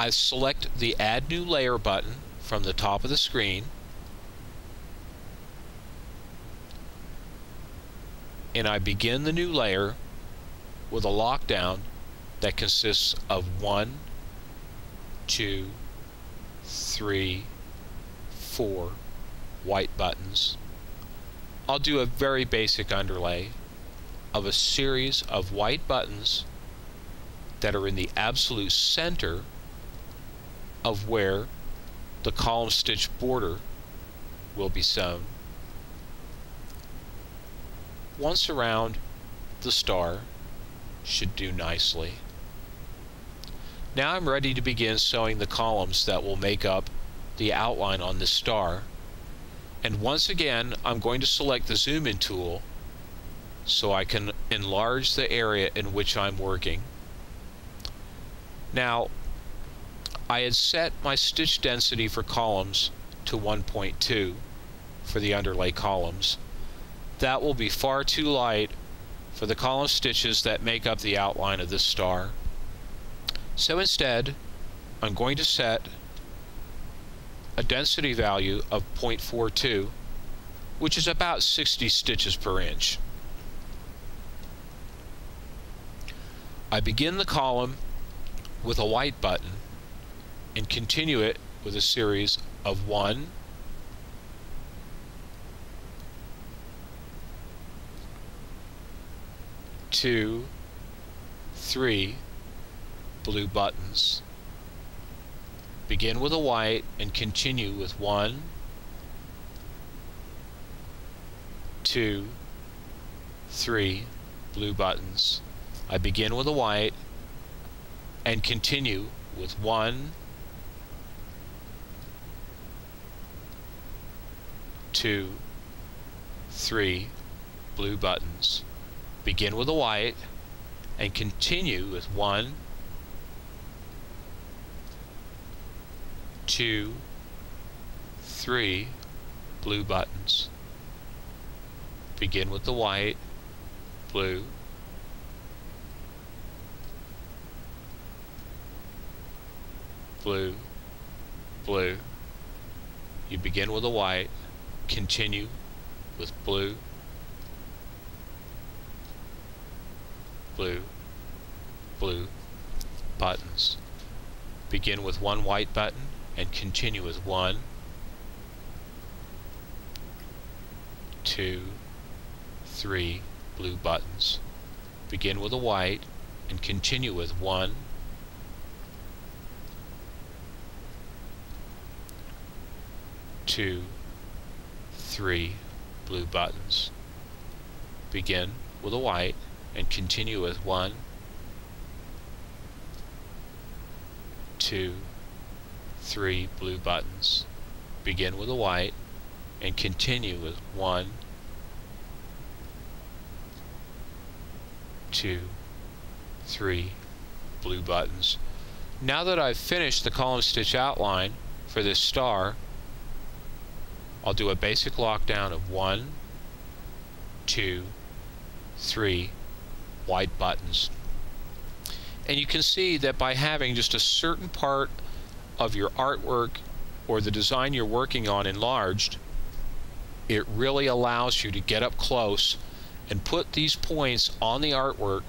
I select the Add New Layer button from the top of the screen and I begin the new layer with a lockdown that consists of one, two, three, four white buttons. I'll do a very basic underlay of a series of white buttons that are in the absolute center of where the column stitch border will be sewn. Once around, the star should do nicely. Now I'm ready to begin sewing the columns that will make up the outline on this star. And once again, I'm going to select the zoom in tool so I can enlarge the area in which I'm working. Now, I had set my stitch density for columns to 1.2 for the underlay columns. That will be far too light for the column stitches that make up the outline of this star. So instead, I'm going to set a density value of 0.42, which is about 60 stitches per inch. I begin the column with a white button and continue it with a series of one, two, three blue buttons. Begin with a white and continue with one, two, three blue buttons. I begin with a white and continue with one, two, three blue buttons. Begin with a white and continue with one, two, three blue buttons. Begin with the white, blue, blue, blue. You begin with a white, continue with blue, blue, blue buttons. Begin with one white button and continue with one, two, three blue buttons. Begin with a white and continue with one, two, three blue buttons. Begin with a white and continue with one, two, three blue buttons. Begin with a white and continue with one, two, three blue buttons. Now that I've finished the column stitch outline for this star, I'll do a basic lockdown of one, two, three white buttons. And you can see that by having just a certain part of your artwork or the design you're working on enlarged, it really allows you to get up close and put these points on the artwork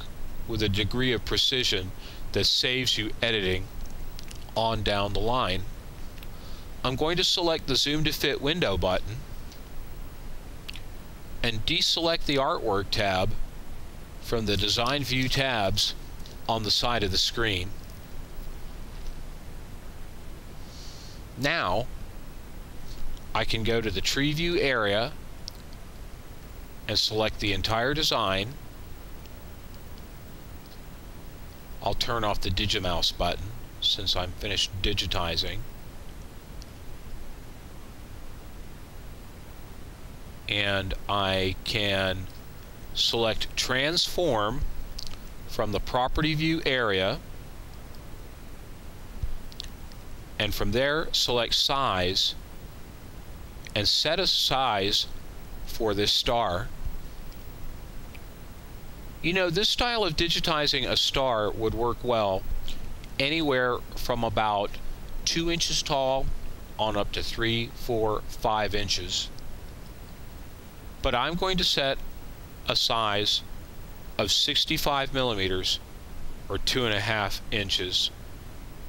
with a degree of precision that saves you editing on down the line. I'm going to select the Zoom to Fit window button and deselect the Artwork tab from the Design View tabs on the side of the screen. Now, I can go to the Tree View area and select the entire design. I'll turn off the Digimouse button since I'm finished digitizing. And I can select transform from the property view area and from there select size and set a size for this star you know this style of digitizing a star would work well anywhere from about two inches tall on up to three, four, five inches. But I'm going to set a size of 65 millimeters or two and a half inches.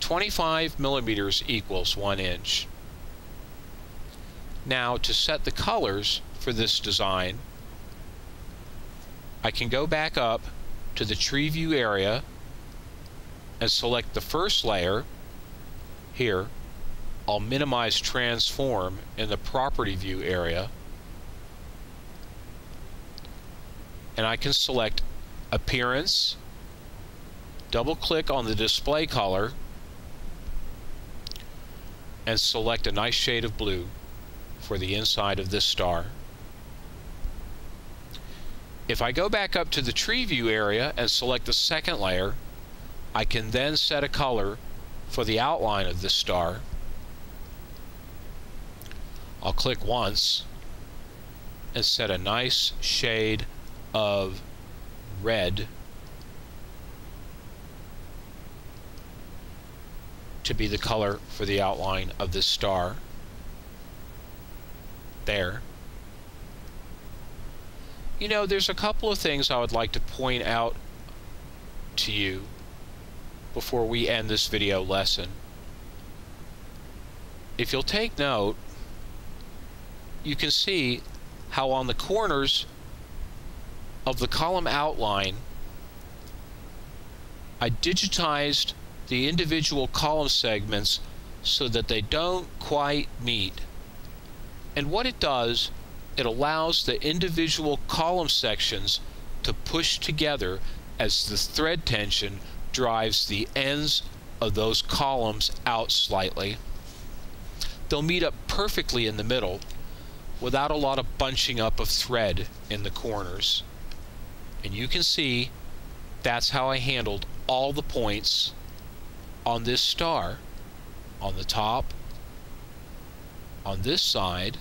25 millimeters equals one inch. Now to set the colors for this design, I can go back up to the tree view area and select the first layer here. I'll minimize transform in the property view area and I can select appearance double click on the display color and select a nice shade of blue for the inside of this star. If I go back up to the tree view area and select the second layer, I can then set a color for the outline of this star. I'll click once and set a nice shade of red to be the color for the outline of this star. There. You know, there's a couple of things I would like to point out to you before we end this video lesson. If you'll take note, you can see how on the corners of the column outline I digitized the individual column segments so that they don't quite meet. And what it does, it allows the individual column sections to push together as the thread tension drives the ends of those columns out slightly. They'll meet up perfectly in the middle without a lot of bunching up of thread in the corners. And you can see that's how I handled all the points on this star on the top, on this side,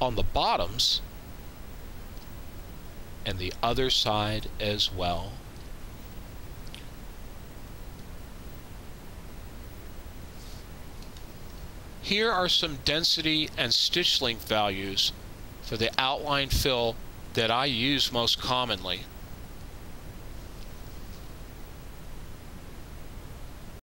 on the bottoms, and the other side as well. Here are some density and stitch length values for the outline fill that I use most commonly.